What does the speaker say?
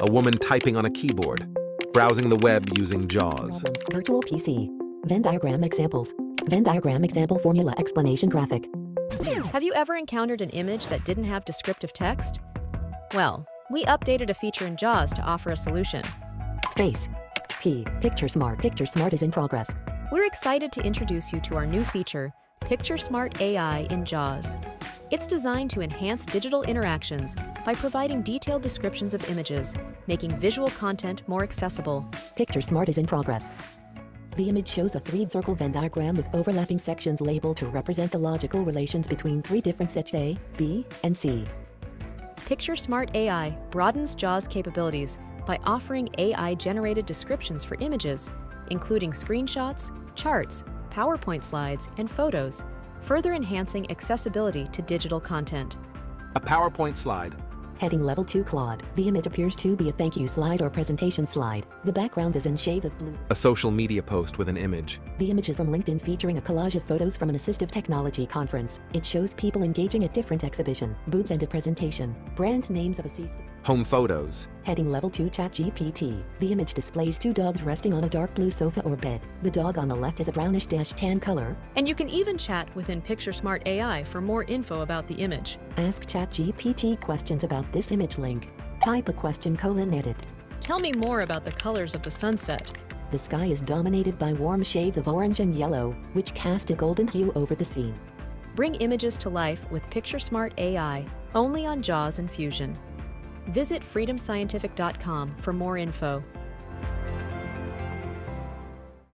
A woman typing on a keyboard. Browsing the web using JAWS. Virtual PC. Venn diagram examples. Venn diagram example formula explanation graphic. Have you ever encountered an image that didn't have descriptive text? Well, we updated a feature in JAWS to offer a solution. Space. P. Picture Smart. Picture Smart is in progress. We're excited to introduce you to our new feature, Picture Smart AI in JAWS. It's designed to enhance digital interactions by providing detailed descriptions of images, making visual content more accessible. Picture Smart is in progress. The image shows a three circle Venn diagram with overlapping sections labeled to represent the logical relations between three different sets A, B, and C. Picture Smart AI broadens JAWS capabilities by offering AI generated descriptions for images, including screenshots, charts, PowerPoint slides, and photos, further enhancing accessibility to digital content. A PowerPoint slide. Heading Level 2 Claude. The image appears to be a thank you slide or presentation slide. The background is in shades of blue. A social media post with an image. The image is from LinkedIn featuring a collage of photos from an assistive technology conference. It shows people engaging at different exhibition, booths and a presentation. Brand names of a C Home photos. Heading Level 2 ChatGPT. The image displays two dogs resting on a dark blue sofa or bed. The dog on the left is a brownish dash tan color. And you can even chat within Picture Smart AI for more info about the image. Ask ChatGPT questions about this image link. Type a question colon edit. Tell me more about the colors of the sunset. The sky is dominated by warm shades of orange and yellow, which cast a golden hue over the scene. Bring images to life with Picture Smart AI, only on JAWS and Fusion. Visit freedomscientific.com for more info.